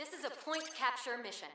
This is a point capture mission.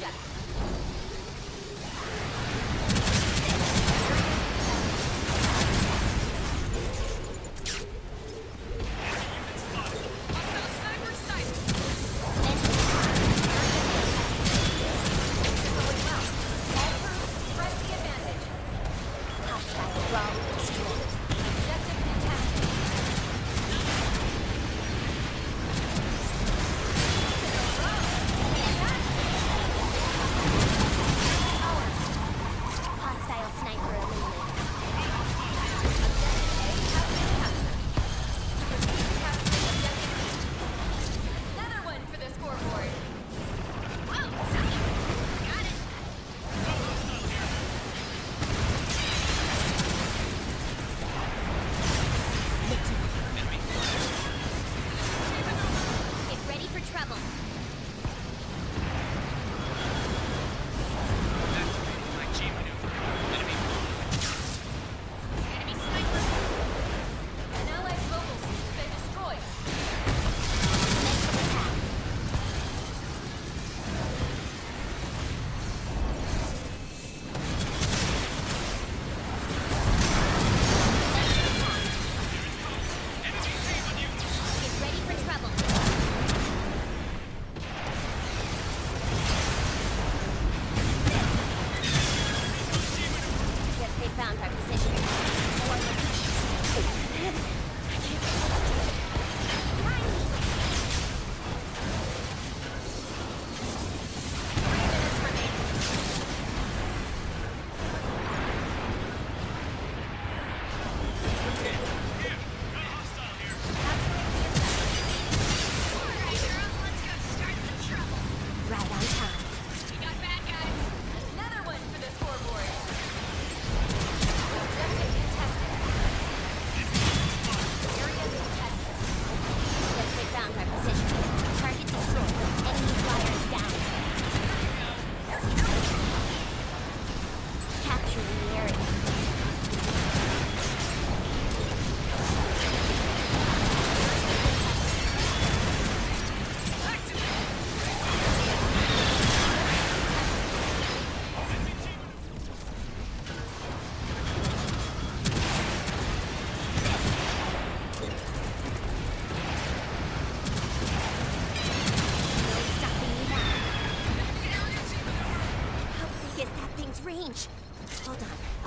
Yeah.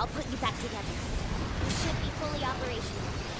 I'll put you back together. You should be fully operational.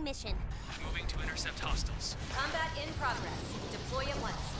mission. Moving to intercept hostiles. Combat in progress. Deploy at once.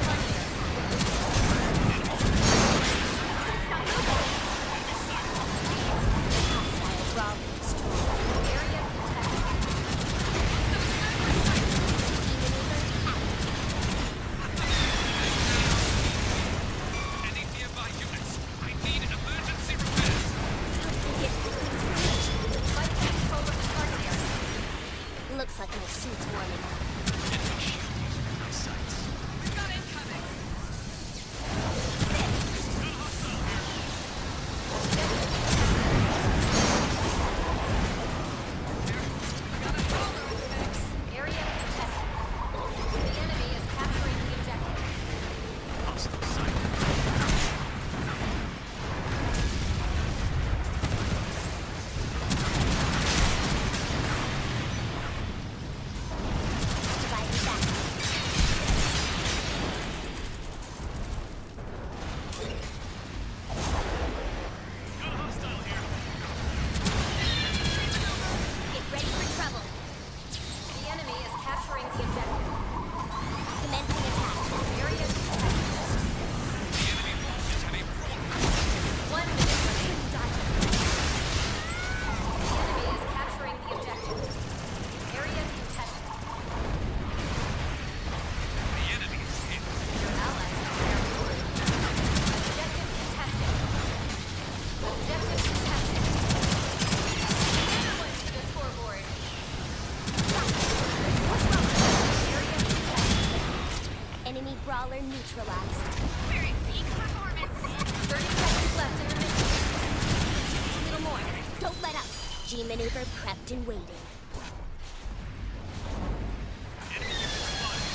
crawler neutralized. Very peak performance. 30 seconds left in the mission. A little more. Don't let up. G maneuver prepped and waiting. Enemy unit spotted.